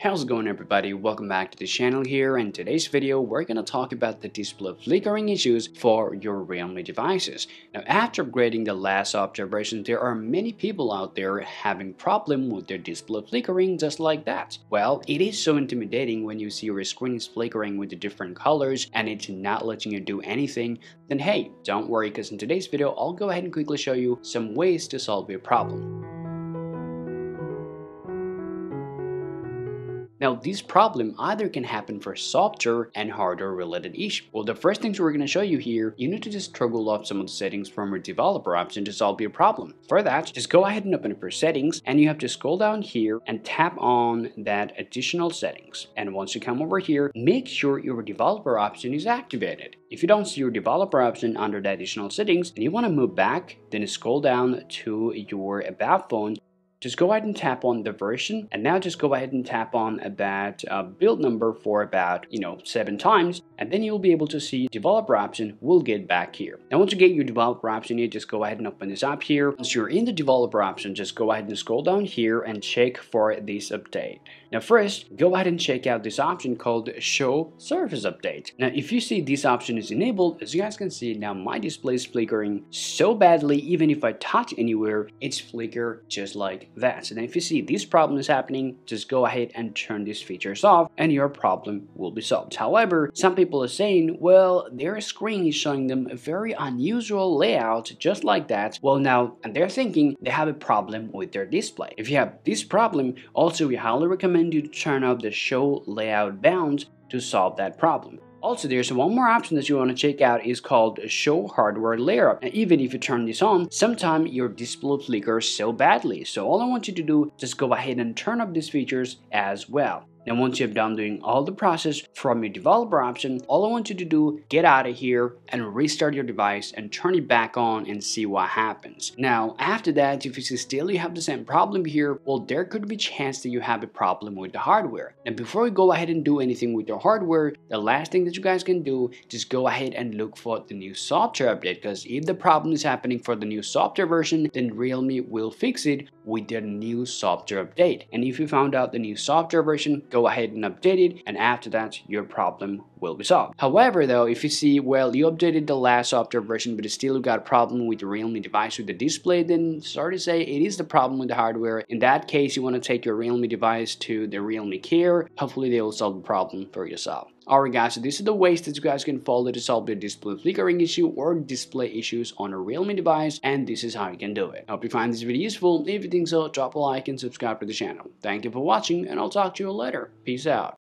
How's it going everybody? Welcome back to the channel here. In today's video, we're to talk about the display flickering issues for your Realme devices. Now, after upgrading the last version, there are many people out there having problem with their display flickering just like that. Well, it is so intimidating when you see your screen is flickering with the different colors and it's not letting you do anything, then hey, don't worry because in today's video, I'll go ahead and quickly show you some ways to solve your problem. Now, this problem either can happen for software and hardware related issues. Well, the first things we're going to show you here, you need to just toggle off some of the settings from your developer option to solve your problem. For that, just go ahead and open up your settings and you have to scroll down here and tap on that additional settings. And once you come over here, make sure your developer option is activated. If you don't see your developer option under the additional settings and you want to move back, then scroll down to your about phone just go ahead and tap on the version. And now just go ahead and tap on that uh, build number for about you know seven times. And then you'll be able to see developer option will get back here. Now once you get your developer option you just go ahead and open this up here. Once you're in the developer option just go ahead and scroll down here and check for this update. Now first go ahead and check out this option called show surface update. Now if you see this option is enabled as you guys can see now my display is flickering so badly even if I touch anywhere it's flicker just like that. And if you see this problem is happening, just go ahead and turn these features off and your problem will be solved. However, some people are saying, well, their screen is showing them a very unusual layout just like that. Well now, and they're thinking they have a problem with their display. If you have this problem, also we highly recommend you to turn off the show layout bounds to solve that problem. Also, there's one more option that you want to check out is called Show Hardware Layer. And even if you turn this on, sometimes your display flickers so badly. So all I want you to do, just go ahead and turn up these features as well. Now once you've done doing all the process from your developer option, all I want you to do, get out of here and restart your device and turn it back on and see what happens. Now after that, if you still you have the same problem here, well there could be chance that you have a problem with the hardware. And before you go ahead and do anything with your hardware, the last thing that you guys can do, just go ahead and look for the new software update because if the problem is happening for the new software version, then Realme will fix it with their new software update. And if you found out the new software version, go ahead and update it and after that your problem will be solved. However though, if you see, well, you updated the last software version but still you got a problem with the Realme device with the display, then sorry to say it is the problem with the hardware. In that case, you want to take your Realme device to the Realme Care. Hopefully they will solve the problem for yourself. Alright guys, so this is the ways that you guys can follow to solve the display flickering issue or display issues on a Realme device and this is how you can do it. I hope you find this video useful. If you think so, drop a like and subscribe to the channel. Thank you for watching and I'll talk to you later. Peace out.